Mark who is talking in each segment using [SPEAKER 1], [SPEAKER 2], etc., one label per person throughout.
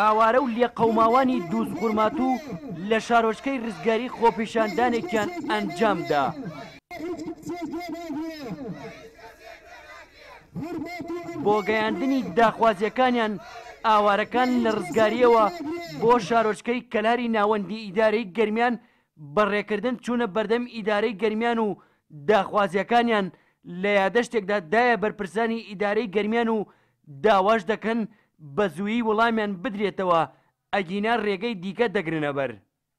[SPEAKER 1] ئاوارە و لێقەوماوانی دوزخورماتوو لە شارۆچکەی رزگاری خۆپیشاندانێکیان ئەنجامدا. بۆ گەیاندنی داخوازییەکانیان ئاوارەکان لە رزگارییەوە بۆ شارۆچکەی کەلاری ناوەندی ئیدارەی گەرمیان بە رێکردن چوونە بەردەم ئیدارەی گەرمیان و داخوازییەکانیان لە یادەشتێکدا دایە بەرپرسانی ئیدارەی گەرمیان و داواش دەکەن بە زوویی وڵامیان بدرێتەوە ئەگینا رێگەی دیکە دەگرنە بەر.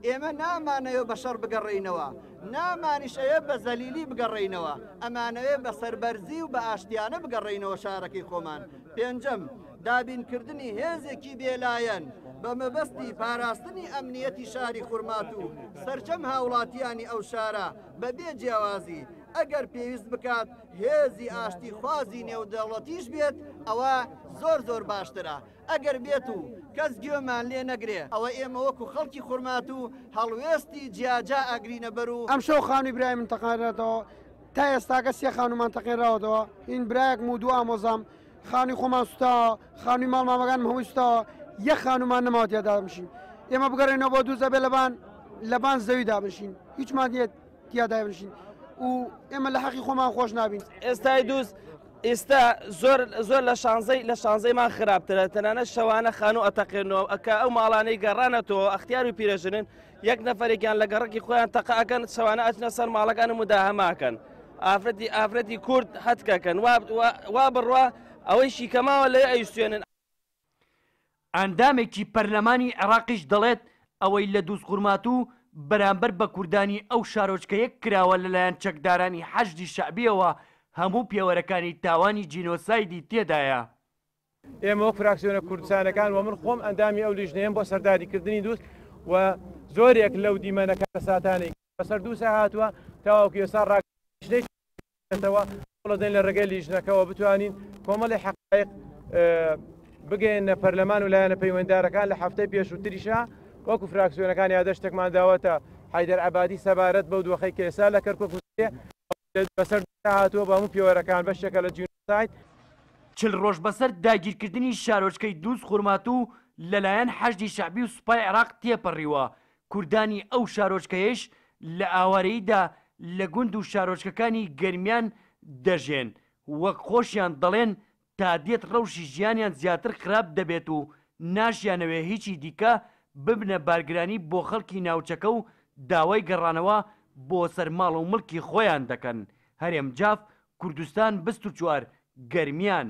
[SPEAKER 2] ئێمە نامانەوێ بە شەڕ بگەڕێینەوە، نامانیش ئەوێ بە زەلیلی بگەڕێینەوە، ئەمانەوێ بە سەربەرزی و بە ئاشتیانە بگەڕێینەوە شارەکەی خۆمان. پێنجەم، دابینکردنی هێزێکی بێلایەن بە مەبەستی پاراستنی ئەمنییەتی شاری خورماتو و سەرجەم هاوڵاتییانی ئەو شارە بە بێ جیاوازی، ئەگەر پێویست بکات هێزی ئاشتیخوازی نێودەوڵەتیش بێت ئەوە زۆر زۆر باشترە، ئەگەر بێت و کەس گوێمان لێ نەگرێ ئەوە ئێمە وەکو خەڵکی خورماتو هەڵوێستی جیاجا ئەگرینە بەر و.
[SPEAKER 3] ئەمشەو خانووی برای من تەقاندرێتەوە، تا ئێستاکە سێ خانوومان تەقێنراوەتەوە، هین برایەکم و دوو ئامۆزام خانوی خۆمان سوتاوە خانوی ماڵ مامەکانم هەمووی سوتاوە یە خانومان نەماوە تێدا بشین ئێمە بگەڕێنەوە بۆ دووزە بێ لەبان لەبان زەویدا بشین هیچمان دێت تیادا بشین و ئێمە لە حەقی خۆمان خۆش نابین
[SPEAKER 4] ئێستای دووست ئێستا زۆر زۆر لە شانزەی لە شانزەیمان خراپترە تەنانە شەوانە خانوو ئەتەقێنەوە ئەک ئەو ماڵانەی گەڕانەتەوە ئەختیار و پیرەژنن یەک نەفەرێکیان لە گەڕەکی خۆیان تەقە ئەکەن شەوانە ئەچنە سەر ماڵەکان و مداهەماکەن ئافرەتی ئافرەتی کورد هەتکەکەن وا بڕوا ئەوەی شیکەماوە لێ ئەیشتێنن
[SPEAKER 1] ئەندامێکی پەرلەمانی عێراقیش دەڵێت، ئەوەی لە دوزخورماتوو بەرامبەر بە کوردانی ئەو شارۆچکەیە کراوە لەلایەن چەکدارانی حەشدی شەعبییەوە هەموو پێوەرەکانی تاوانی جینۆسایدی تێدایە.
[SPEAKER 5] ئێمە وەک فراکسیۆنە کوردستانەکان و من خۆم ئەندامی ئەو لیژنەیەم بۆ سەرداریکردنی دووست و زۆرێک لەو دیمەنە کەساتانێک بەسەر دووسە هاتووە تاوەکو ئێستا ڕاکەوە دەن لە ڕێگەی لیژنەکەەوە بتوانین کۆمەڵی حقایق بگەێنە پەرلەمان و لایەنە پەیوەندارەکان لە هەفتەی پێشووتریشە وەکو فراکسیۆنەکان یادەشتێکمان داوەتە حیدەر عبادی سەبارەت بەو دۆخی کەێسا لە کەرکک بەسەردا هاتووە بە هەموو پێوەرەکان بەشێکە لە جینۆساید.
[SPEAKER 1] چل ڕۆژ بەسەر داگیرکردنی شارۆچکەی دووز خورماتوو لەلایەن حەشدی شەعبی و سوپای عێراق تێپەڕیوە، کوردانی ئەو شارۆچکەیەیش لە ئاوارەییدا لە گوند و شارۆچکەکانی گەرمیان دەژێن، وەک خۆشیان دەڵێن تا دێت ڕەوشی ژیانیان زیاتر خراپ دەبێت و ناشیانەوێ هیچی دیکە ببنە بارگرانی بۆ خەڵکی ناوچەکە و داوای گەڕانەوە بۆ سەر ماڵ و مڵکی خۆیان دەکەن هەرێم جاف کوردستان بیست و چوار گەرمیان.